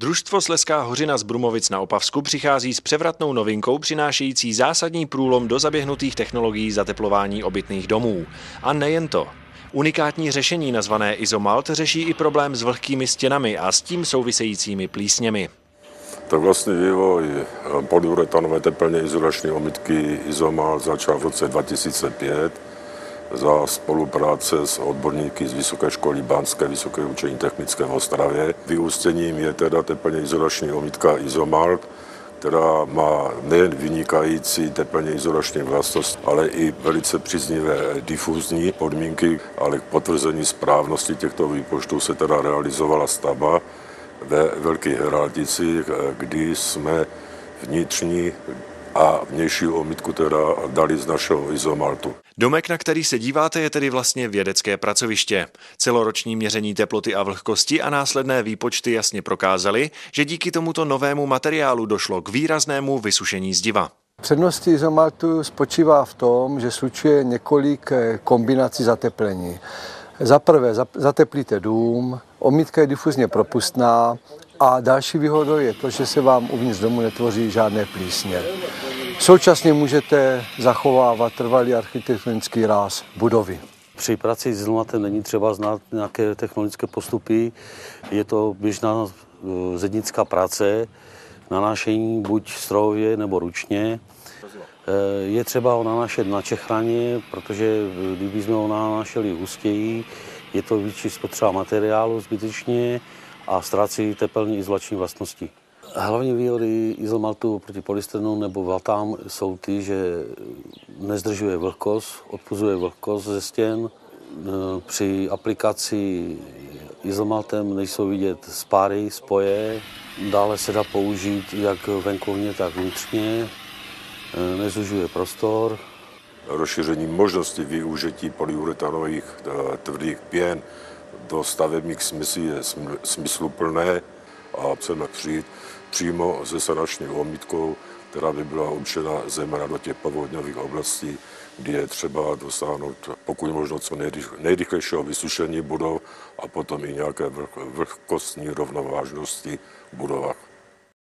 Družstvo Sleská hořina z Brumovic na Opavsku přichází s převratnou novinkou přinášející zásadní průlom do zaběhnutých technologií zateplování obytných domů. A nejen to. Unikátní řešení nazvané Izomalt řeší i problém s vlhkými stěnami a s tím souvisejícími plísněmi. Tak vlastně vývoj polyuretanové teplně izolační omytky Izomalt začal v roce 2005 za spolupráce s odborníky z Vysoké školy Banské Vysoké učení technické v Ostravě. Vyústěním je teda teplně izolační omítka Izomalt, která má nejen vynikající teplně izolační vlastnost, ale i velice příznivé difuzní podmínky, ale k potvrzení správnosti těchto výpočtů se teda realizovala stavba ve Velké Heraldici, kdy jsme vnitřní a vnější omítku teda dali z našeho izomaltu. Domek, na který se díváte, je tedy vlastně vědecké pracoviště. Celoroční měření teploty a vlhkosti a následné výpočty jasně prokázaly, že díky tomuto novému materiálu došlo k výraznému vysušení zdiva. Přednost izomaltu spočívá v tom, že slučuje několik eh, kombinací zateplení. Za prvé zateplíte dům, omítka je difuzně propustná a další výhodou je to, že se vám uvnitř domu netvoří žádné plísně. Současně můžete zachovávat trvalý architektonický ráz budovy. Při práci s zlomatem není třeba znát nějaké technologické postupy, je to běžná eh, zednická práce, nanášení buď strojově nebo ručně. Eh, je třeba ho nanášet na čechraně, protože kdybychom ho nanášeli hustěji, je to větší spotřeba materiálu zbytečně a ztrácí tepelní izolační vlastnosti. Hlavní výhody izomaltu proti polystyrenu nebo vatám jsou ty, že nezdržuje vlhkost, odpuzuje vlhkost ze stěn. Při aplikaci izomaltem nejsou vidět spáry, spoje. Dále se dá použít jak venkovně, tak vnitřně. Nezužuje prostor. Rozšíření možnosti využití polyuretanových eh, tvrdých pěn do stavebních smyslí je smysluplné a chceme přijít přímo se sanační omítkou, která by byla určena zejména do těch povodňových oblastí, kdy je třeba dosáhnout pokud možno co nejrychlejšího vysušení budov a potom i nějaké vlhkostní rovnovážnosti v budovách.